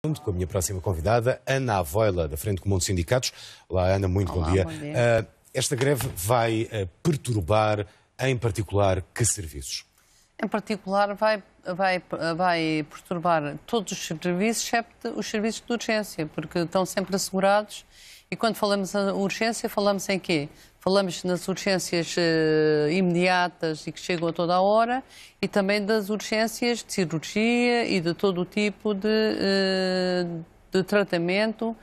com a minha próxima convidada, Ana Avoila, da Frente Comum de Sindicatos. Olá, Ana, muito Olá, bom dia. bom dia. Uh, esta greve vai uh, perturbar, em particular, que serviços? Em particular, vai, vai, vai perturbar todos os serviços, excepto os serviços de urgência, porque estão sempre assegurados. E quando falamos em urgência, falamos em quê? Falamos nas urgências eh, imediatas e que chegam a toda a hora e também das urgências de cirurgia e de todo o tipo de, eh, de tratamento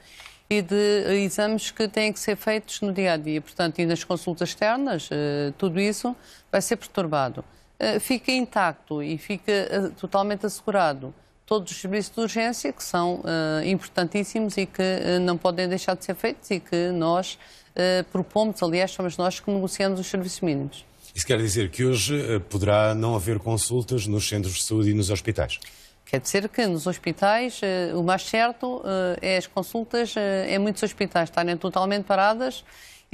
e de exames que têm que ser feitos no dia a dia. Portanto, e nas consultas externas, eh, tudo isso vai ser perturbado. Eh, fica intacto e fica eh, totalmente assegurado todos os serviços de urgência que são eh, importantíssimos e que não podem deixar de ser feitos e que nós propomos, aliás, somos nós que negociamos os serviços mínimos. Isso quer dizer que hoje poderá não haver consultas nos centros de saúde e nos hospitais? Quer dizer que nos hospitais o mais certo é as consultas em muitos hospitais estarem totalmente paradas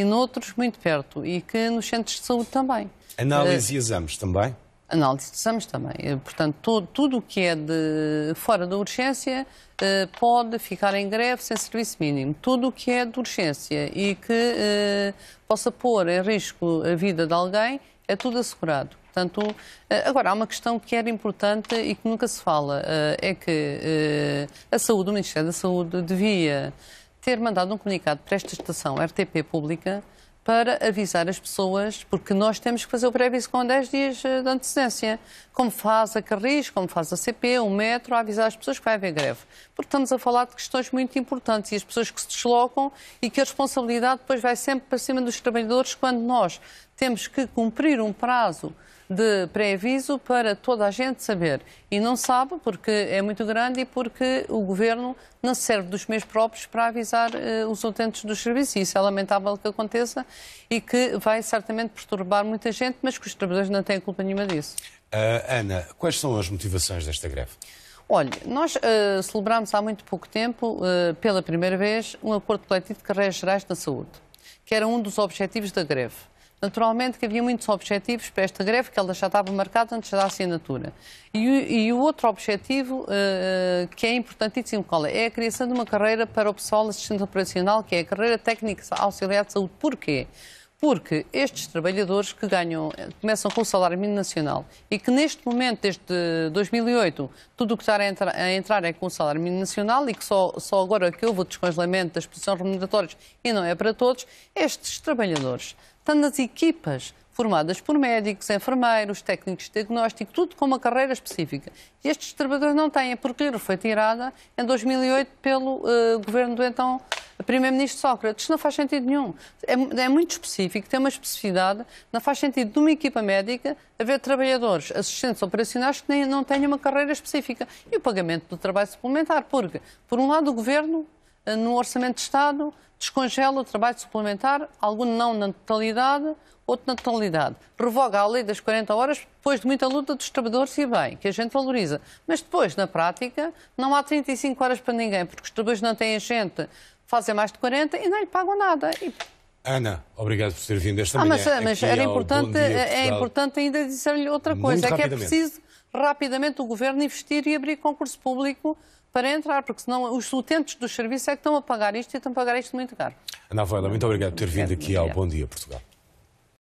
e noutros muito perto e que nos centros de saúde também. Análise e exames também? Análise de exames também. Eh, Portanto, todo, tudo o que é de fora da urgência eh, pode ficar em greve sem serviço mínimo. Tudo o que é de urgência e que eh, possa pôr em risco a vida de alguém é tudo assegurado. Portanto, eh, agora, há uma questão que era importante e que nunca se fala, eh, é que eh, a saúde, o Ministério da Saúde devia ter mandado um comunicado para esta estação RTP pública para avisar as pessoas, porque nós temos que fazer o pré-aviso com 10 dias eh, de antecedência, como faz a Carris, como faz a CP, o Metro, a avisar as pessoas que vai haver greve. Porque estamos a falar de questões muito importantes e as pessoas que se deslocam e que a responsabilidade depois vai sempre para cima dos trabalhadores quando nós temos que cumprir um prazo de pré-aviso para toda a gente saber. E não sabe porque é muito grande e porque o governo não se serve dos meios próprios para avisar eh, os utentes dos serviços. E isso é lamentável que aconteça e que vai certamente perturbar muita gente, mas que os trabalhadores não têm culpa nenhuma disso. Uh, Ana, quais são as motivações desta greve? Olha, nós uh, celebramos há muito pouco tempo, uh, pela primeira vez, um acordo coletivo de carreiras gerais na saúde, que era um dos objetivos da greve. Naturalmente que havia muitos objetivos para esta greve, que ela já estava marcada antes da assinatura. E, e o outro objetivo, eh, que é importantíssimo, qual é? É a criação de uma carreira para o pessoal assistente operacional, que é a carreira técnica auxiliar de saúde. Porquê? Porque estes trabalhadores que ganham, eh, começam com o salário mínimo nacional e que neste momento, desde 2008, tudo o que está a entrar, a entrar é com o salário mínimo nacional e que só, só agora que houve o descongelamento das posições remuneratórias e não é para todos, estes trabalhadores estão nas equipas formadas por médicos, enfermeiros, técnicos de diagnóstico, tudo com uma carreira específica. E estes trabalhadores não têm, porque lhe foi tirada em 2008 pelo eh, governo do então Primeiro-Ministro Sócrates. Não faz sentido nenhum. É, é muito específico, tem uma especificidade. Não faz sentido de uma equipa médica haver trabalhadores, assistentes operacionais que nem, não tenham uma carreira específica. E o pagamento do trabalho suplementar, porque, por um lado, o governo no Orçamento de Estado, descongela o trabalho suplementar, algum não na totalidade, outro na totalidade. Revoga a lei das 40 horas depois de muita luta dos trabalhadores e bem, que a gente valoriza. Mas depois, na prática, não há 35 horas para ninguém, porque os trabalhadores não têm gente, fazem mais de 40 e não lhe pagam nada. E- Ana, obrigado por ter vindo esta Ah, manhã. mas, mas era importante, é importante ainda dizer-lhe outra Muito coisa, é que é preciso rapidamente o Governo investir e abrir concurso público para entrar, porque senão os utentes dos serviços é que estão a pagar isto e estão a pagar isto muito caro. Ana Avoila, muito obrigado por ter vindo aqui ao. Bom Dia Portugal.